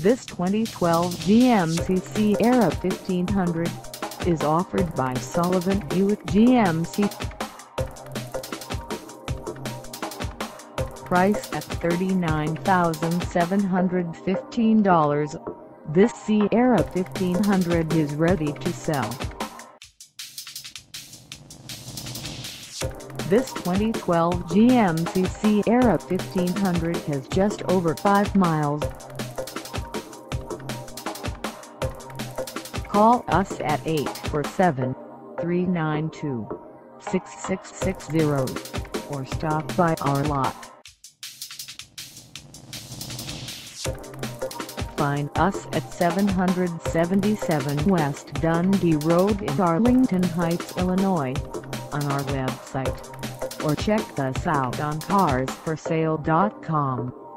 This 2012 GMC Sierra 1500 is offered by Sullivan Buick GMC. Price at $39,715. This Sierra 1500 is ready to sell. This 2012 GMC Sierra 1500 has just over 5 miles. Call us at 847-392-6660 or stop by our lot. Find us at 777 West Dundee Road in Arlington Heights, Illinois on our website or check us out on carsforsale.com.